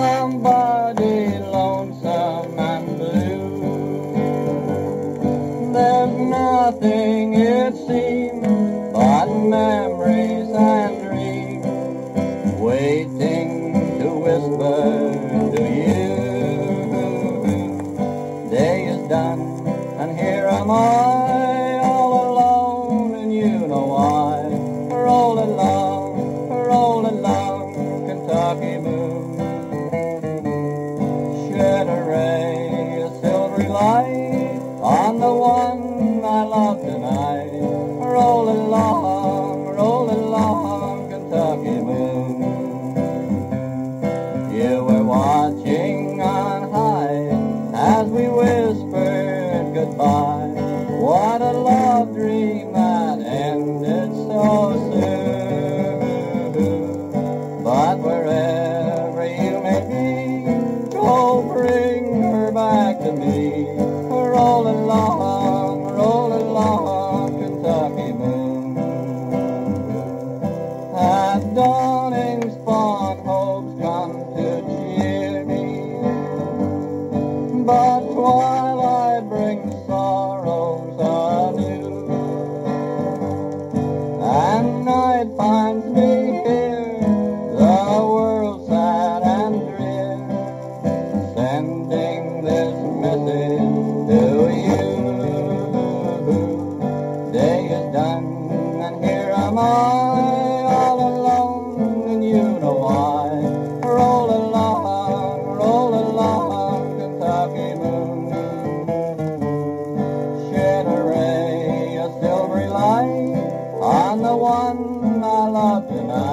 somebody lonesome and blue. There's nothing, it seems, but memories and dreams waiting to whisper to you. Day is done, and here am I, all alone, and you know why. Rolling along, rolling along, Kentucky moon. Silvery on the one I love tonight. Roll along, roll along, Kentucky moon. You were watching on high as we whispered goodbye. What a At dawning's fond hopes come to cheer me, but twilight brings sorrows anew, and night finds me here, the world sad and drear, sending this message to you. Day is done, and here am I. Babylon.